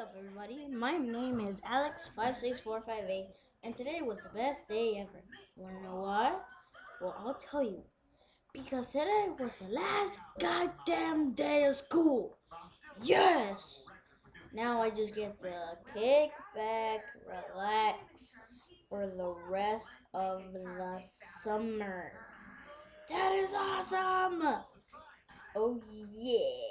up, everybody? My name is Alex56458, and today was the best day ever. Wanna know why? Well, I'll tell you. Because today was the last goddamn day of school. Yes! Now I just get to kick back, relax for the rest of the summer. That is awesome! Oh, yeah!